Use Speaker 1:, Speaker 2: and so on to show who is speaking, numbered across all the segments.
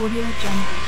Speaker 1: Audio Jungle.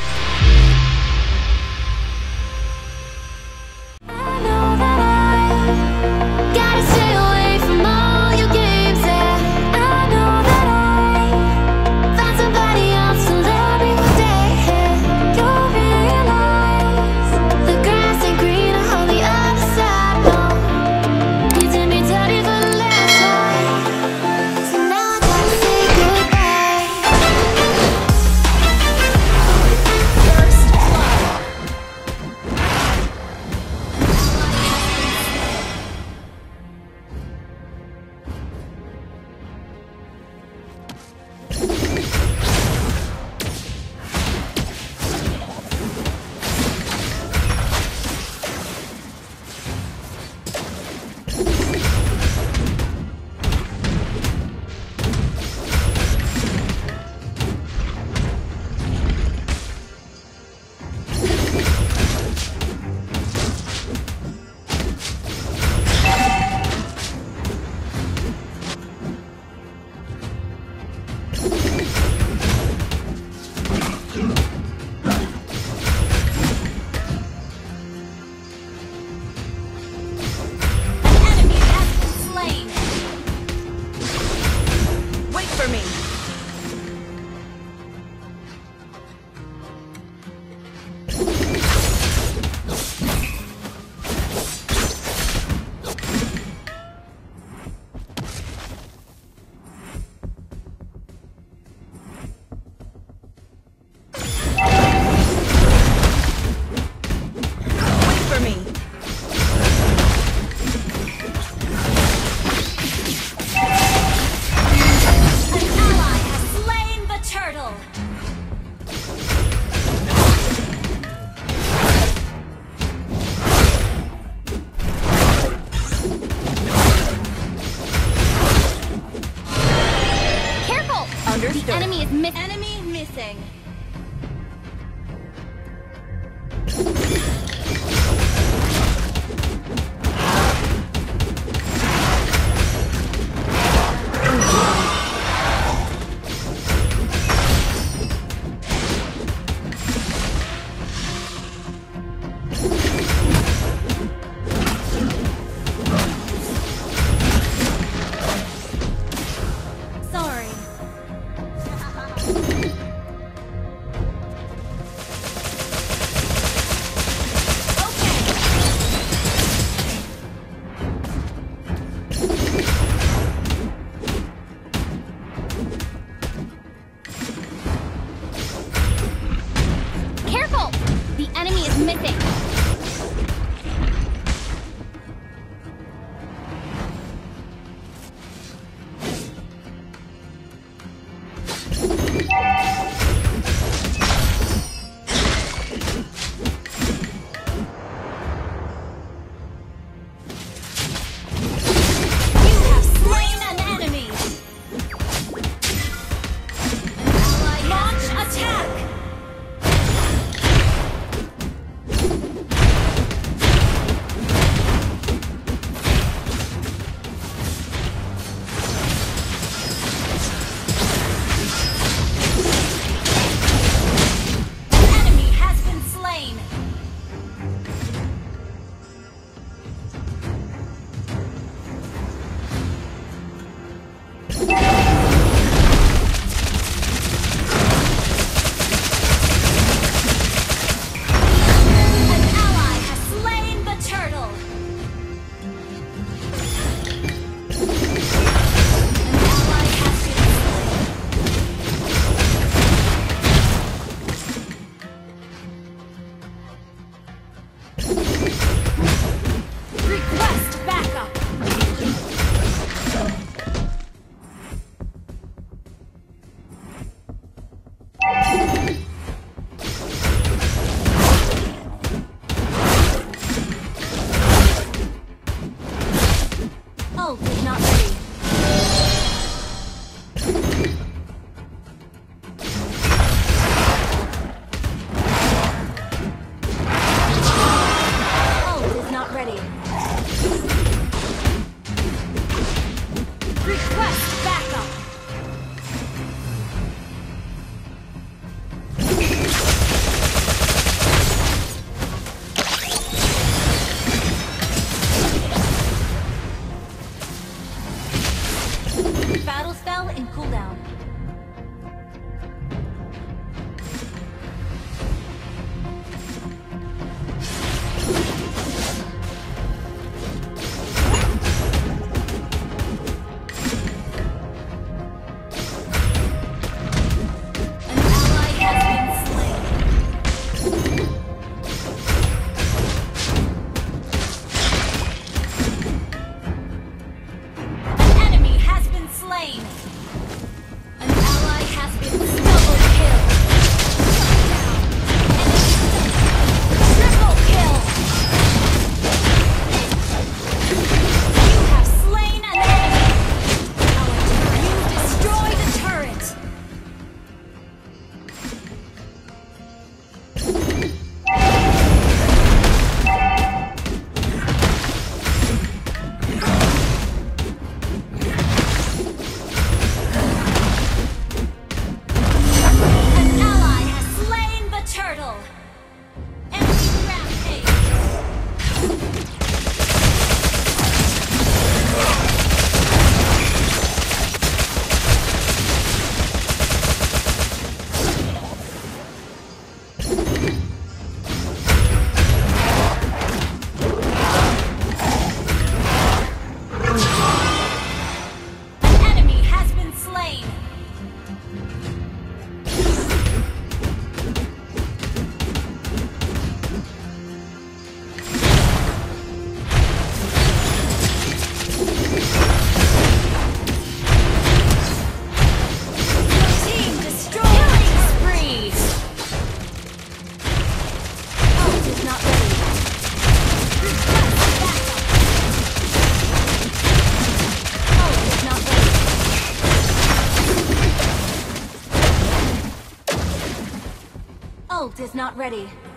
Speaker 2: Not ready.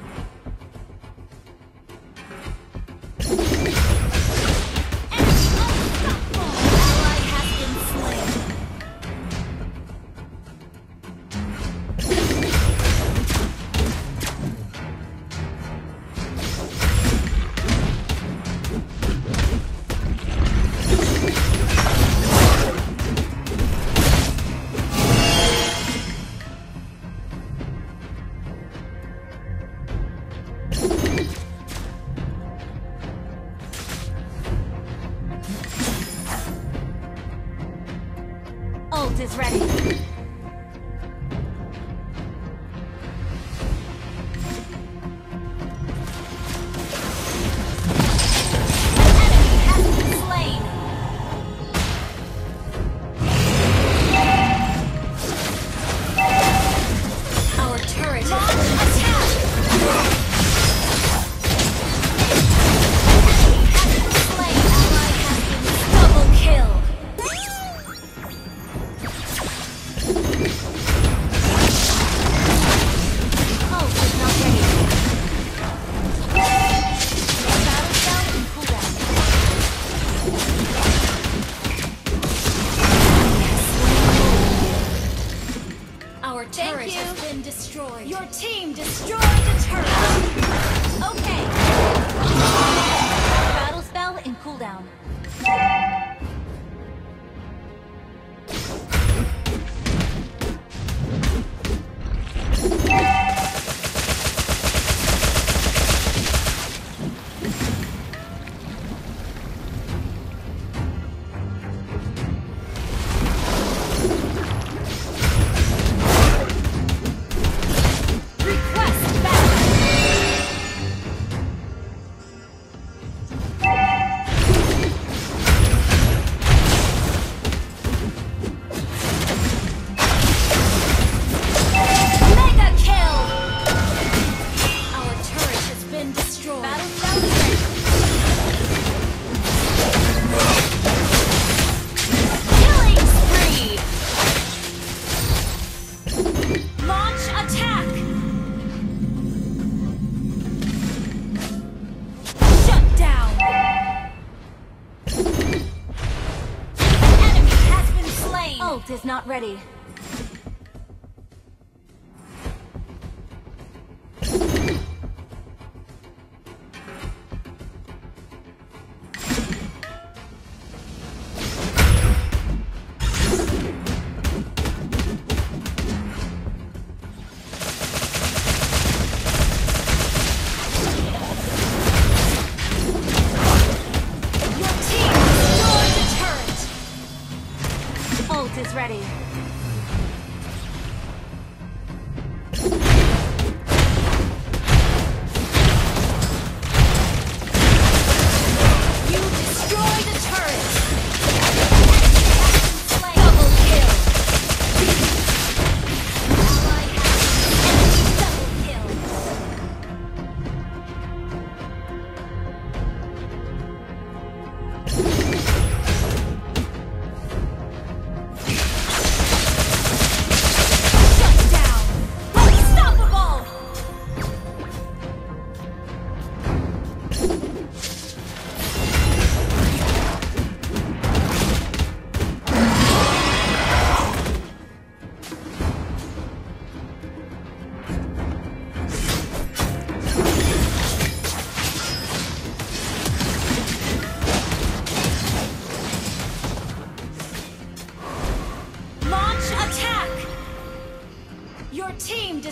Speaker 2: Not ready.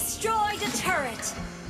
Speaker 2: Destroyed a turret!